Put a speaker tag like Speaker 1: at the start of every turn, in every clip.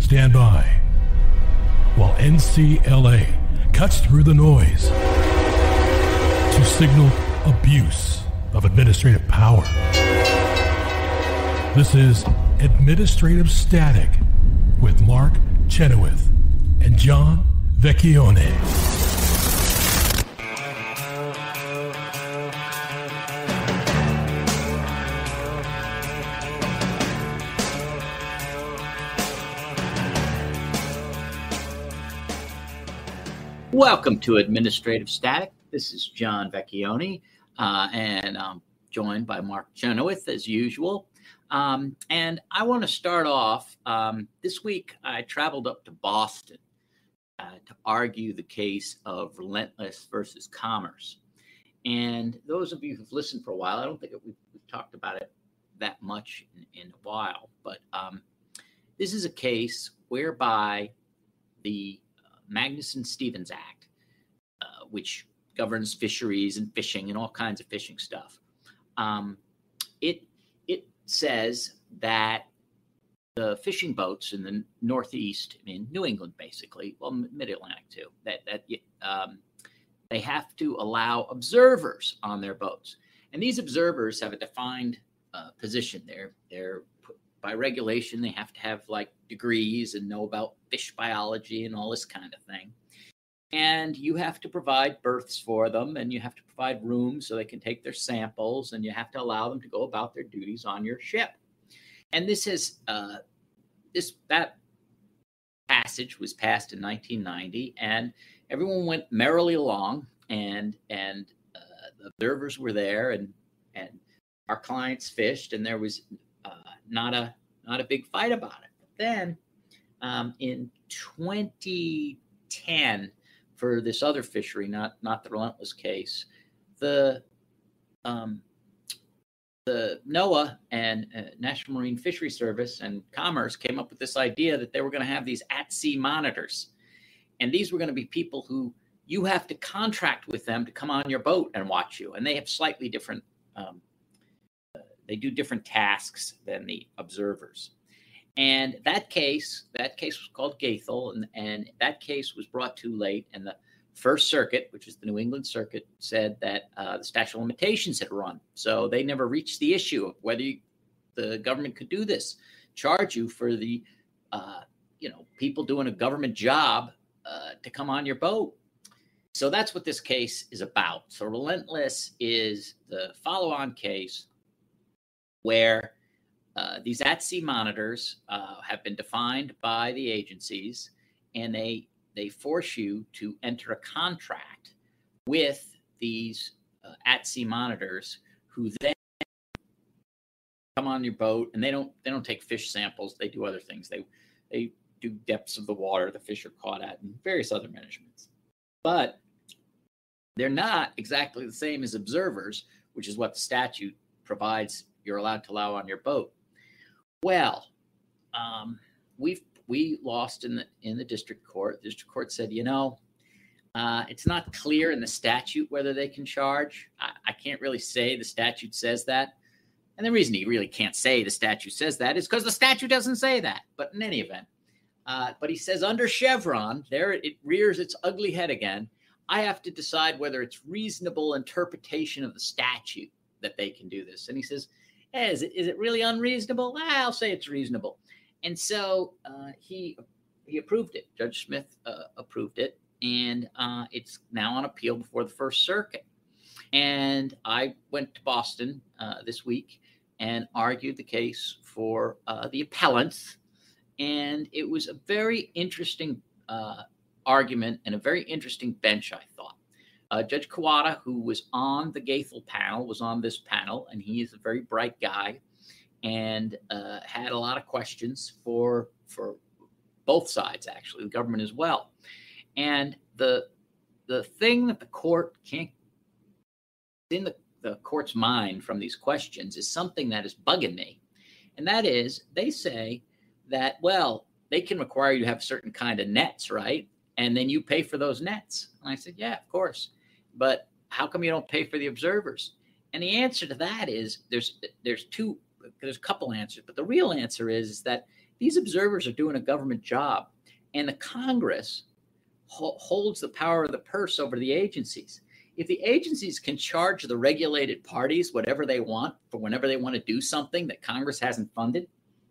Speaker 1: Stand by while NCLA cuts through the noise to signal abuse of administrative power. This is Administrative Static with Mark Chenoweth and John Vecchione.
Speaker 2: Welcome to Administrative Static. This is John Vecchione, uh, and I'm joined by Mark Chenoweth as usual. Um, and I want to start off um, this week. I traveled up to Boston uh, to argue the case of Relentless versus Commerce. And those of you who've listened for a while, I don't think we've, we've talked about it that much in, in a while, but um, this is a case whereby the uh, Magnuson Stevens Act, which governs fisheries and fishing and all kinds of fishing stuff, um, it it says that the fishing boats in the Northeast, in New England, basically, well, Mid Atlantic too, that that um, they have to allow observers on their boats, and these observers have a defined uh, position. They're they're by regulation they have to have like degrees and know about fish biology and all this kind of thing. And you have to provide berths for them, and you have to provide rooms so they can take their samples, and you have to allow them to go about their duties on your ship and this has uh, this that passage was passed in 1990, and everyone went merrily along, and and uh, the observers were there, and and our clients fished, and there was uh, not a not a big fight about it. But then um, in 2010, for this other fishery, not not the relentless case, the um, the NOAA and uh, National Marine Fishery Service and Commerce came up with this idea that they were going to have these at sea monitors. And these were going to be people who you have to contract with them to come on your boat and watch you. And they have slightly different, um, they do different tasks than the observers. And that case, that case was called Goethel, and, and that case was brought too late. And the First Circuit, which is the New England Circuit, said that uh, the statute of limitations had run. So they never reached the issue of whether you, the government could do this, charge you for the, uh, you know, people doing a government job uh, to come on your boat. So that's what this case is about. So Relentless is the follow on case where uh, these at sea monitors uh, have been defined by the agencies and they they force you to enter a contract with these uh, at sea monitors who then come on your boat and they don't they don't take fish samples they do other things. They they do depths of the water the fish are caught at and various other measurements. But they're not exactly the same as observers which is what the statute provides you're allowed to allow on your boat well um, we've we lost in the in the district court. The district court said, you know, uh, it's not clear in the statute whether they can charge. I, I, can't really say the statute says that. And the reason he really can't say the statute says that is because the statute doesn't say that. But in any event, uh, but he says under Chevron, there it rears its ugly head again. I have to decide whether it's reasonable interpretation of the statute that they can do this. And he says, hey, is, it, is it really unreasonable? I'll say it's reasonable. And so uh, he he approved it. Judge Smith uh, approved it, and uh, it's now on appeal before the First Circuit. And I went to Boston uh, this week and argued the case for uh, the appellants, and it was a very interesting uh, argument and a very interesting bench. I thought. Judge Kayatta, who was on the Goethel panel, was on this panel, and he is a very bright guy and uh, had a lot of questions for for both sides, actually, the government as well. And the the thing that the court can't in the, the court's mind from these questions is something that is bugging me. And that is they say that, well, they can require you to have certain kind of nets, right? And then you pay for those nets. And I said, yeah, of course. But how come you don't pay for the observers? And the answer to that is there's there's two there's a couple answers, but the real answer is, is that these observers are doing a government job, and the Congress ho- holds the power of the purse over the agencies. If the agencies can charge the regulated parties whatever they want for whenever they want to do something that Congress hasn't funded,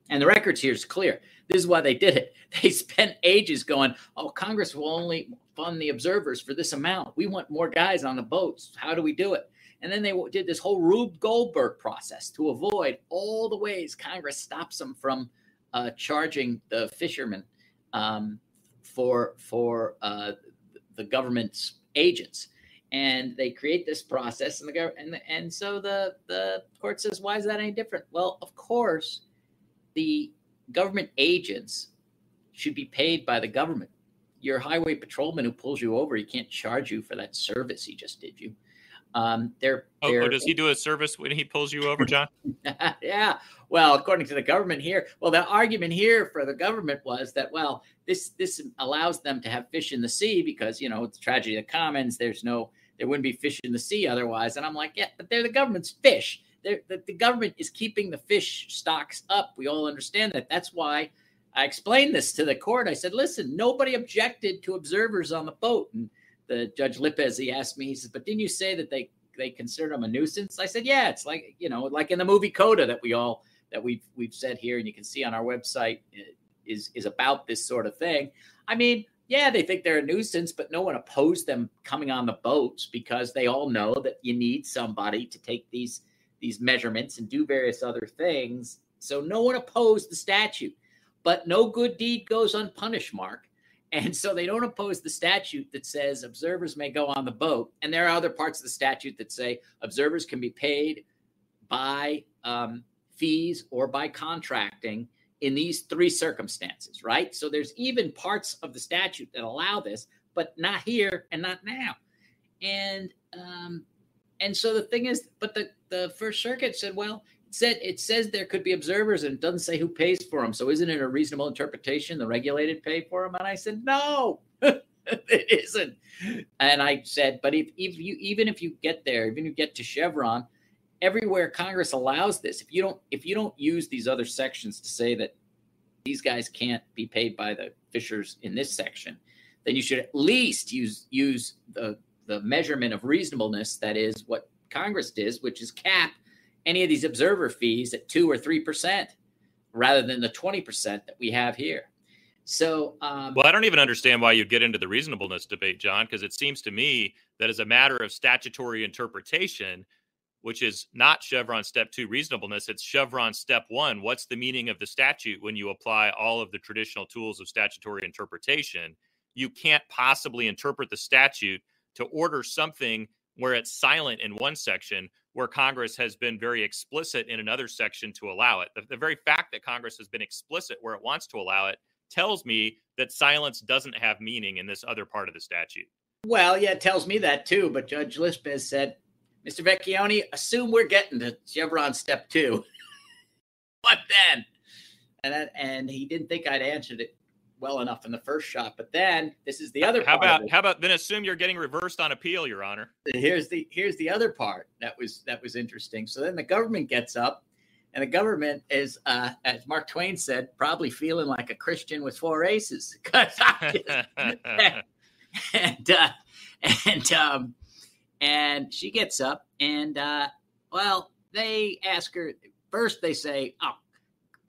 Speaker 2: and the records here is clear. This is why they did it. They spent ages going, oh, Congress will only fund the observers for this amount. We want more guys on the boats. How do we do it? And then they did this whole Rube Goldberg process to avoid all the ways Congress stops them from uh, charging the fishermen um, for for uh, the government's agents. And they create this process, and the and and so the the court says, why is that any different? Well, of course, the government agents should be paid by the government. Your highway patrolman who pulls you over, he can't charge you for that service he just did you. Um, they're,
Speaker 3: oh, they're, oh, does he do a service when he pulls you over, John?
Speaker 2: yeah. Well, according to the government here, well, the argument here for the government was that well, this this allows them to have fish in the sea because you know it's tragedy of the commons. There's no there wouldn't be fish in the sea otherwise. And I'm like, yeah, but they're the government's fish the, the government is keeping the fish stocks up. We all understand that. That's why I explained this to the court. I said, listen, nobody objected to observers on the boat. And the Judge Lipez, he asked me, he says, but didn't you say that they they considered them a nuisance? I said, yeah, it's like, you know, like in the movie Coda that we all that we've we've said here and you can see on our website uh, is is about this sort of thing. I mean, yeah, they think they're a nuisance, but no one opposed them coming on the boats because they all know that you need somebody to take these these measurements and do various other things. So no one opposed the statute, but no good deed goes unpunished, Mark. And so they don't oppose the statute that says observers may go on the boat. And there are other parts of the statute that say observers can be paid by um, fees or by contracting in these three circumstances, right? So there's even parts of the statute that allow this, but not here and not now. And um, and so the thing is, but the the First Circuit said, well, said it says there could be observers, and it doesn't say who pays for them. So isn't it a reasonable interpretation the regulated pay for them? And I said, no, it isn't. And I said, but if, if you even if you get there, even if you get to Chevron, everywhere Congress allows this, if you don't if you don't use these other sections to say that these guys can't be paid by the fishers in this section, then you should at least use use the the measurement of reasonableness that is what Congress does, which is cap any of these observer fees at two or three percent rather than the 20% that we have here. So, um,
Speaker 3: well, I don't even understand why you'd get into the reasonableness debate, John, because it seems to me that as a matter of statutory interpretation, which is not Chevron step two reasonableness, it's Chevron step one. What's the meaning of the statute when you apply all of the traditional tools of statutory interpretation? You can't possibly interpret the statute to order something where it's silent in one section, where Congress has been very explicit in another section to allow it. The, the, very fact that Congress has been explicit where it wants to allow it tells me that silence doesn't have meaning in this other part of the statute.
Speaker 2: Well, yeah, it tells me that too. But Judge Lipez said, Mr. Vecchione, assume we're getting to Chevron step two. what then? And, and he didn't think I'd answered it well enough in the first shot. But then this is the other.
Speaker 3: How about how about then assume you're getting reversed on appeal, Your Honor?
Speaker 2: Here's the here's the other part that was that was interesting. So then the government gets up, and the government is, uh, as Mark Twain said, probably feeling like a Christian with four aces. and uh, and um, and she gets up, and uh, well, they ask her first. They say, "Oh,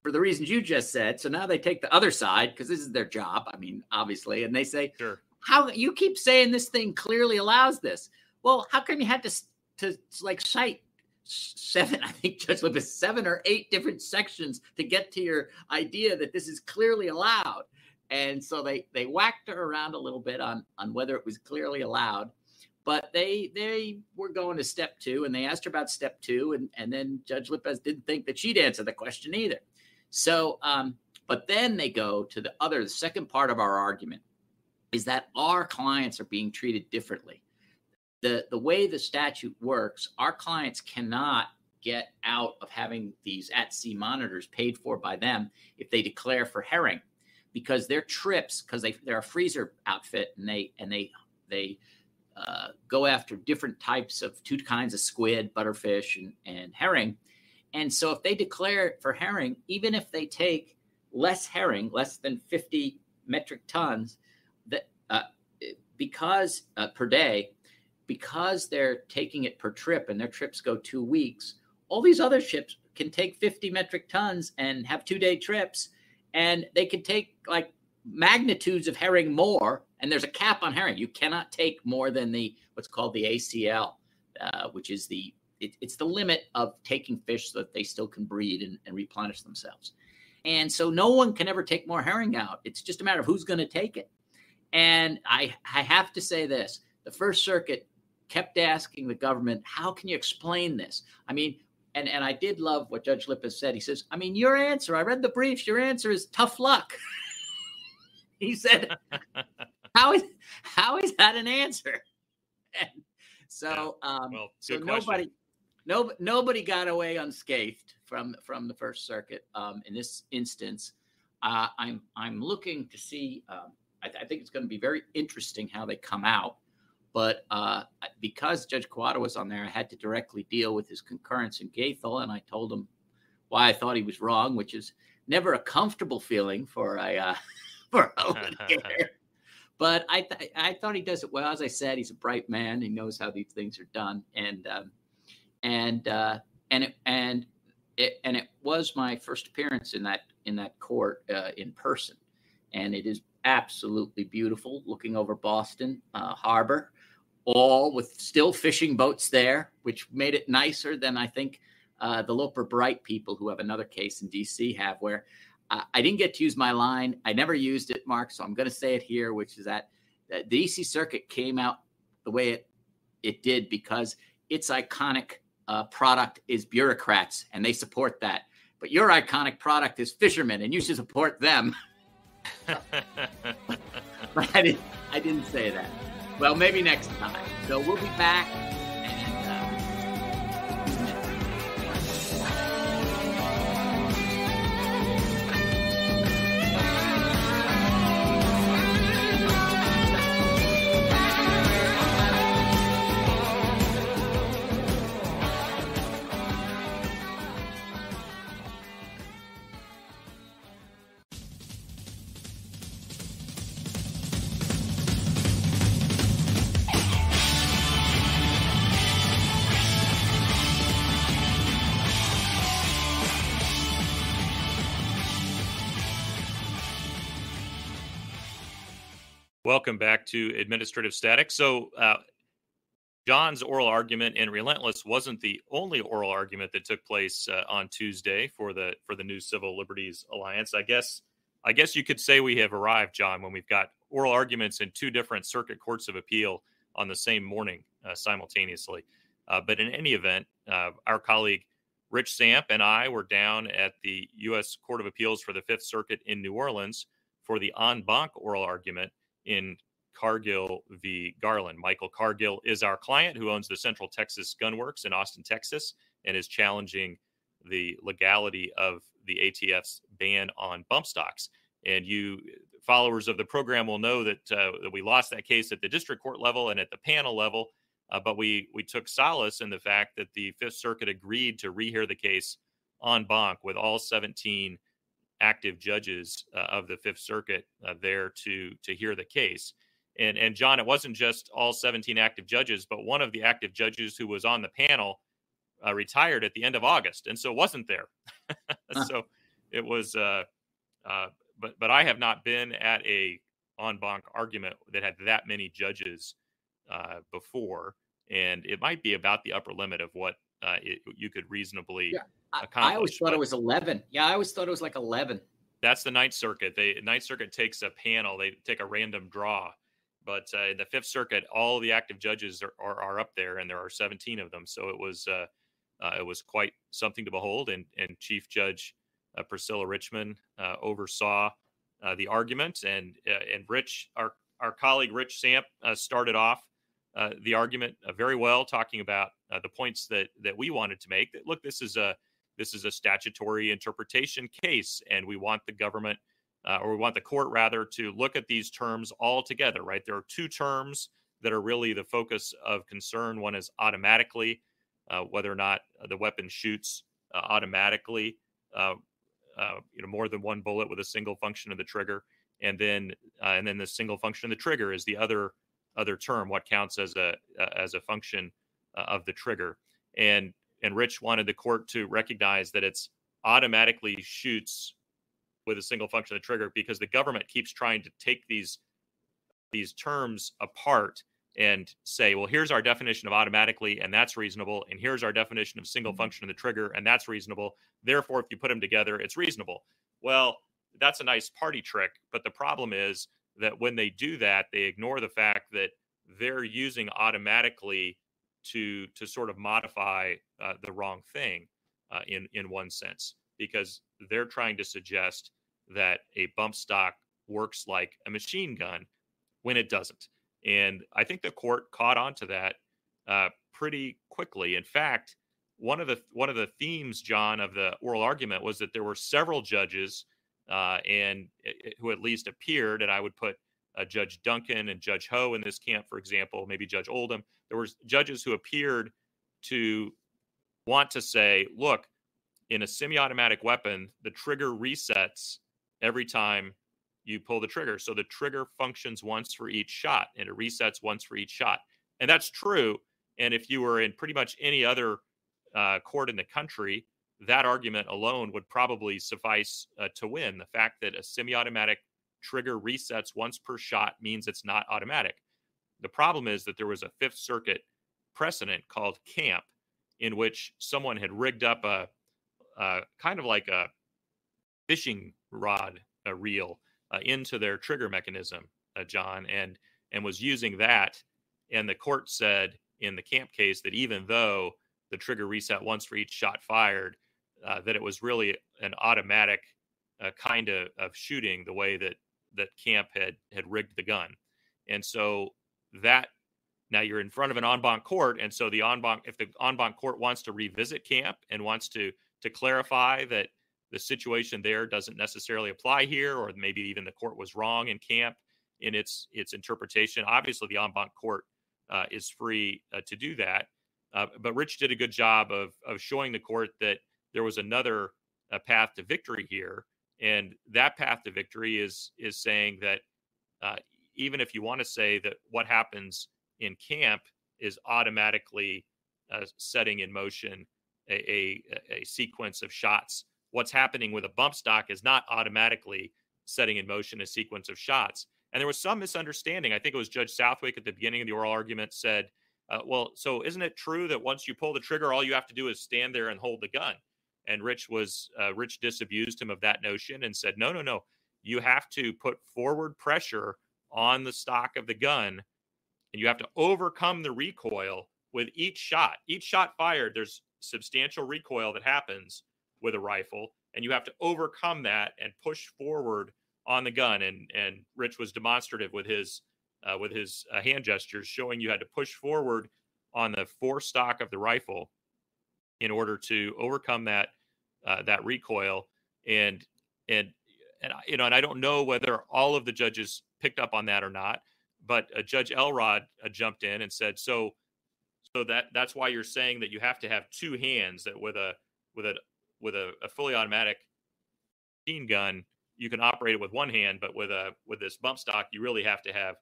Speaker 2: for the reasons you just said. So now they take the other side because this is their job. I mean, obviously, and they say,
Speaker 3: sure.
Speaker 2: "How you keep saying this thing clearly allows this? Well, how come you had to to like cite seven? I think Judge Lipez seven or eight different sections to get to your idea that this is clearly allowed." And so they they whacked her around a little bit on on whether it was clearly allowed but they they were going to step two and they asked her about step two and and then judge lipez didn't think that she'd answer the question either so, um, but then they go to the other, the second part of our argument is that our clients are being treated differently. The, the way the statute works, our clients cannot get out of having these at sea monitors paid for by them if they declare for herring because their trips because they they're a freezer outfit and they and they they uh, go after different types of two kinds of squid butterfish and, and herring and so if they declare for herring, even if they take less herring, less than 50 metric tons, that uh, because uh, per day, because they're taking it per trip and their trips go two weeks, all these other ships can take 50 metric tons and have two day trips, and they can take like magnitudes of herring more. And there's a cap on herring. You cannot take more than the what's called the ACL, uh, which is the it, it's the limit of taking fish so that they still can breed and, and replenish themselves. And so no one can ever take more herring out. It's just a matter of who's going to take it. And I, I have to say this the First Circuit kept asking the government, how can you explain this? I mean, and, and I did love what Judge Lipez said. He says, I mean, your answer, I read the briefs, your answer is tough luck. he said, how is, how is that an answer? And so, um, well, so nobody, no, nobody got away unscathed from from the First Circuit um, in this instance. Uh, I'm I'm looking to see. Um, I, th- I, think it's going to be very interesting how they come out. But uh, because Judge Kayatta was on there, I had to directly deal with his concurrence in Goethel, and I told him why I thought he was wrong, which is never a comfortable feeling for a uh, for a litigator. but I th- I thought he does it well. As I said, he's a bright man. He knows how these things are done, and um, and uh, and it, and it, and it was my first appearance in that in that court uh, in person, and it is absolutely beautiful, looking over Boston uh, Harbor, all with still fishing boats there, which made it nicer than I think uh, the Loper Bright people who have another case in D.C. have, where I didn't get to use my line. I never used it, Mark, so I'm going to say it here, which is that the D.C. Circuit came out the way it it did because its iconic uh, product is bureaucrats, and they support that. But your iconic product is fishermen, and you should support them. but I didn't, I didn't say that. Well, maybe next time. So we'll be back
Speaker 3: Welcome back to Administrative Static. So, uh, John's oral argument in Relentless wasn't the only oral argument that took place uh, on Tuesday for the for the new Civil Liberties Alliance. I guess I guess you could say we have arrived, John, when we've got oral arguments in two different circuit courts of appeal on the same morning uh, simultaneously. Uh, but in any event, uh, our colleague Rich Samp and I were down at the U.S. Court of Appeals for the Fifth Circuit in New Orleans for the en banc oral argument in Cargill v. Garland. Michael Cargill is our client who owns the Central Texas Gunworks in Austin, Texas, and is challenging the legality of the ATF's ban on bump stocks. And you followers of the program will know that, uh, that we lost that case at the district court level and at the panel level. Uh, but we we took solace in the fact that the Fifth Circuit agreed to rehear the case en banc with all 17 active judges uh, of the Fifth Circuit uh, there to to hear the case. And and John, it wasn't just all 17 active judges, but one of the active judges who was on the panel uh, retired at the end of August, and so wasn't there. huh. So it was. Uh, uh, but but I have not been at a en banc argument that had that many judges uh, before, and it might be about the upper limit of what it, you could reasonably. Yeah
Speaker 2: I always thought it was 11. Yeah, I always thought it was like 11.
Speaker 3: That's the Ninth Circuit. They Ninth Circuit takes a panel. They take a random draw. But uh, in the Fifth Circuit, all the active judges are, are, are, up there, and there are 17 of them. So it was uh, uh, it was quite something to behold. And and Chief Judge uh, Priscilla Richman uh, oversaw uh, the argument, and and Rich, our our colleague Rich Samp, started off the argument very well, talking about the points that that we wanted to make. That look, this is a this is a statutory interpretation case, and we want the government, uh, or we want the court rather, to look at these terms all together, right? There are two terms that are really the focus of concern. One is automatically, uh, whether or not the weapon shoots uh, automatically. Uh, uh, you know more than one bullet with a single function of the trigger, and then uh, and then the single function of the trigger is the other other term, what counts as a as a function uh, of the trigger. And and Rich wanted the court to recognize that it's automatically shoots with a single function of the trigger because the government keeps trying to take these these terms apart and say, well, here's our definition of automatically, and that's reasonable. And here's our definition of single mm-hmm. function of the trigger, and that's reasonable. Therefore, if you put them together, it's reasonable. Well, that's a nice party trick. But the problem is that when they do that, they ignore the fact that they're using automatically to to sort of modify uh, the wrong thing uh, in in one sense because they're trying to suggest that a bump stock works like a machine gun when it doesn't. And I think the court caught on to that uh, pretty quickly. In fact, one of the one of the themes, John, of the oral argument was that there were several judges uh, and eh, eh, who at least appeared, and I would put uh, Judge Duncan and Judge Ho in this camp, for example, maybe Judge Oldham. There were judges who appeared to want to say, look, in a semi-automatic weapon, the trigger resets every time you pull the trigger. So the trigger functions once for each shot and it resets once for each shot. And that's true. And if you were in pretty much any other uh, court in the country, that argument alone would probably suffice uh, to win. The fact that a semi automatic trigger resets once per shot means it's not automatic. The problem is that there was a Fifth Circuit precedent called Camp, in which someone had rigged up a, a kind of like a fishing rod a reel uh, into their trigger mechanism, uh, John, and and was using that. And the court said in the Camp case that even though the trigger reset once for each shot fired, uh, that it was really an automatic uh, kind of, of shooting the way that that Camp had had rigged the gun, and so that now you're in front of an en banc court, and so the en banc if the en banc court wants to revisit Camp and wants to to clarify that the situation there doesn't necessarily apply here, or maybe even the court was wrong in Camp in its its interpretation. Obviously, the en banc court uh, is free uh, to do that, uh, but Rich did a good job of of showing the court that there was another uh, path to victory here, and that path to victory is is saying that uh, even if you want to say that what happens in camp is automatically uh, setting in motion a, a, a, sequence of shots, what's happening with a bump stock is not automatically setting in motion a sequence of shots. And there was some misunderstanding. I think it was Judge Southwick at the beginning of the oral argument said, uh, well, so isn't it true that once you pull the trigger, all you have to do is stand there and hold the gun? And Rich was uh, Rich disabused him of that notion and said, no, no, no. You have to put forward pressure on the stock of the gun, and you have to overcome the recoil with each shot. Each shot fired, there's substantial recoil that happens with a rifle, and you have to overcome that and push forward on the gun. And and Rich was demonstrative with his uh, with his uh, hand gestures, showing you had to push forward on the forestock of the rifle in order to overcome that uh, that recoil and and and you know and I don't know whether all of the judges picked up on that or not but uh, Judge Elrod uh, jumped in and said so so that that's why you're saying that you have to have two hands that with a with a with a, a fully automatic machine gun you can operate it with one hand but with a with this bump stock you really have to have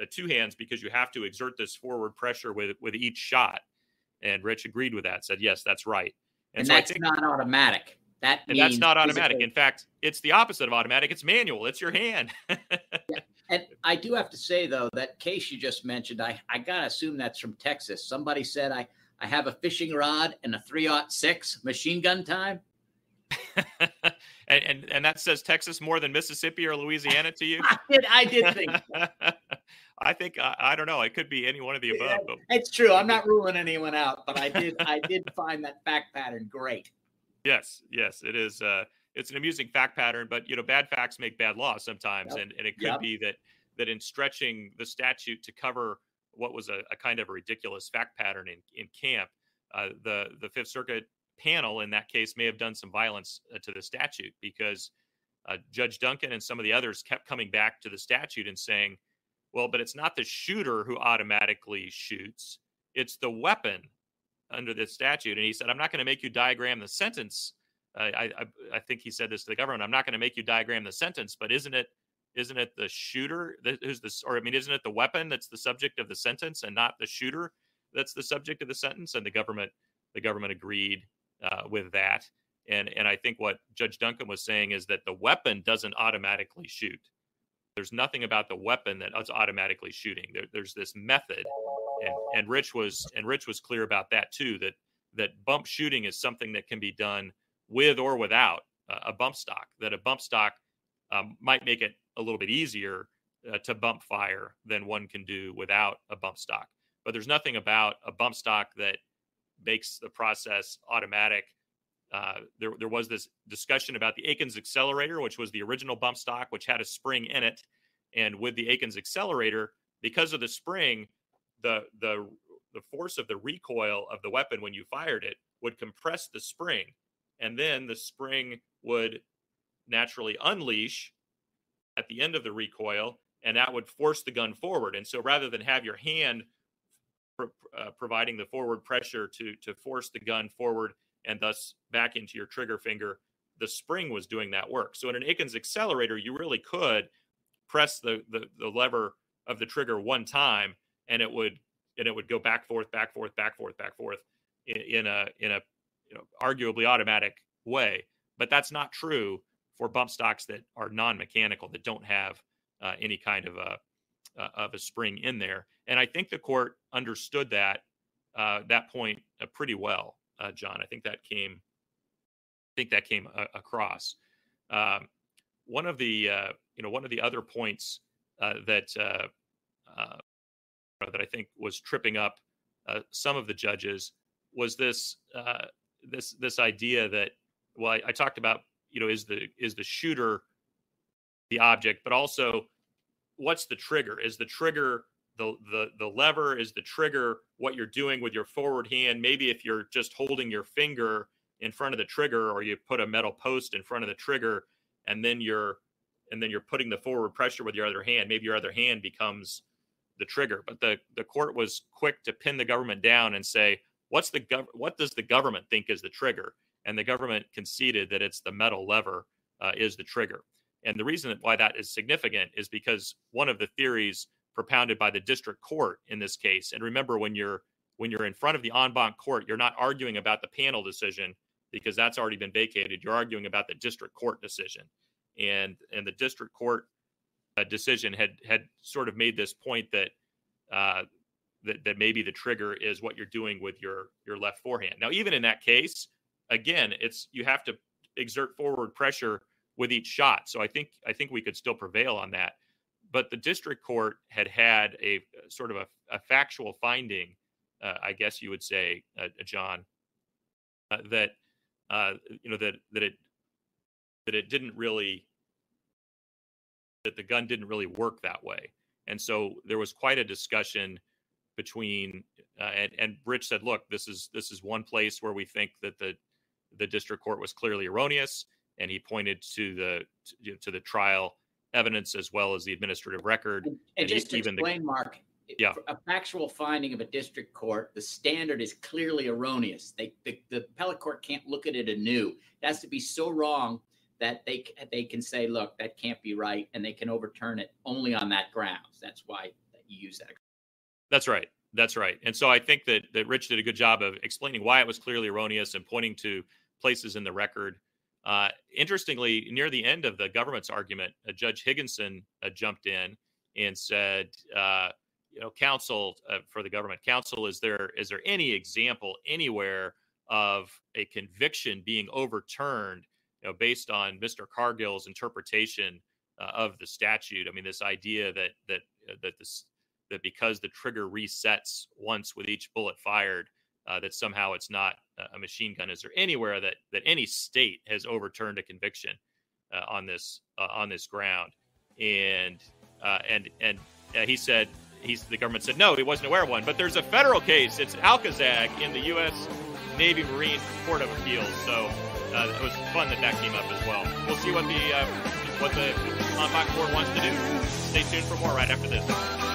Speaker 3: uh, two hands because you have to exert this forward pressure with with each shot and Rich agreed with that said yes that's right
Speaker 2: and, and so that's think, not automatic. That
Speaker 3: and that's not automatic. In fact, it's the opposite of automatic. It's manual. It's your hand.
Speaker 2: yeah. And I do have to say though that case you just mentioned, I I gotta assume that's from Texas. Somebody said I I have a fishing rod and a three six machine gun time.
Speaker 3: and, and and that says Texas more than Mississippi or Louisiana to you?
Speaker 2: I did I did think.
Speaker 3: I think I, I, don't know. It could be any one of the above.
Speaker 2: But it's true. I'm not ruling anyone out, but I did I did find that fact pattern great.
Speaker 3: Yes, yes, it is. Uh, it's an amusing fact pattern, but you know, bad facts make bad law sometimes, yep. and and it could yep. be that that in stretching the statute to cover what was a, a kind of a ridiculous fact pattern in in camp, uh, the the Fifth Circuit panel in that case may have done some violence uh, to the statute because uh, Judge Duncan and some of the others kept coming back to the statute and saying well, but it's not the shooter who automatically shoots, it's the weapon under this statute. And he said, I'm not going to make you diagram the sentence I, I, I think he said this to the government. I'm not going to make you diagram the sentence, but isn't it isn't it the shooter that who's this or I mean isn't it the weapon that's the subject of the sentence and not the shooter that's the subject of the sentence? And the government the government agreed uh, with that. And and I think what Judge Duncan was saying is that the weapon doesn't automatically shoot. There's nothing about the weapon that is automatically shooting. There, there's this method, and and Rich was and Rich was clear about that too. That that bump shooting is something that can be done with or without a bump stock. That a bump stock um, might make it a little bit easier uh, to bump fire than one can do without a bump stock. But there's nothing about a bump stock that makes the process automatic. Uh, there, there was this discussion about the Akins accelerator, which was the original bump stock, which had a spring in it. And with the Akins accelerator, because of the spring, the the the force of the recoil of the weapon when you fired it would compress the spring, and then the spring would naturally unleash at the end of the recoil, and that would force the gun forward. And so, rather than have your hand pro- uh, providing the forward pressure to to force the gun forward and thus back into your trigger finger, the spring was doing that work. So, in an Akins accelerator, you really could press the, the the lever of the trigger one time, and it would and it would go back forth, back forth, back forth, back forth in, in a in a you know, arguably automatic way. But that's not true for bump stocks that are non-mechanical that don't have uh, any kind of a uh, of a spring in there. And I think the court understood that uh, that point uh, pretty well, uh, John. I think that came I think that came across. Um, one of the uh, you know one of the other points that that I think was tripping up some of the judges was this this this idea that well I, I talked about you know is the is the shooter the object but also what's the trigger is the trigger the the the lever is the trigger what you're doing with your forward hand. Maybe if you're just holding your finger in front of the trigger or you put a metal post in front of the trigger and then you're and then you're putting the forward pressure with your other hand maybe your other hand becomes the trigger. But the the court was quick to pin the government down and say what's the gov- what does the government think is the trigger? And the government conceded that it's the metal lever uh, is the trigger. And the reason why that is significant is because one of the theories propounded by the district court in this case, and remember when you're when you're in front of the en banc court, you're not arguing about the panel decision because that's already been vacated. You're arguing about the district court decision, and and the district court uh, decision had had sort of made this point that. Uh, that, that maybe the trigger is what you're doing with your your left forehand. Now, even in that case, again, it's you have to exert forward pressure with each shot. So I think I think we could still prevail on that. But the district court had had a sort of a, a factual finding, uh, I guess you would say, uh, John, uh, that uh, you know that that it that it didn't really that the gun didn't really work that way, and so there was quite a discussion between uh, and and Rich said, look, this is this is one place where we think that the the district court was clearly erroneous, and he pointed to the to, to the trial evidence as well as the administrative record.
Speaker 2: And, and just to explain, the, Mark, yeah. a factual finding of a district court, the standard is clearly erroneous. They, the, the appellate court can't look at it anew. It has to be so wrong that they they can say, look, that can't be right, and they can overturn it only on that grounds. That's why you use that.
Speaker 3: That's right. That's right. And so I think that that Rich did a good job of explaining why it was clearly erroneous and pointing to places in the record. Uh, interestingly, near the end of the government's argument, uh, Judge Higginson uh, jumped in and said, uh, "You know, counsel uh, for the government counsel, is there is there any example anywhere of a conviction being overturned, you know, based on Mr. Cargill's interpretation uh, of the statute? I mean, this idea that that that this that because the trigger resets once with each bullet fired, uh, that somehow it's not a machine gun. Is there anywhere that that any state has overturned a conviction uh, on this uh, on this ground? And uh, and and uh, he said he's the government said no, he wasn't aware of one. But there's a federal case. It's Alkazahg in the U.S. Navy Marine Court of Appeals. So uh, it was fun that that came up as well. We'll see what the what the banc court wants to do. Stay tuned for more right after this.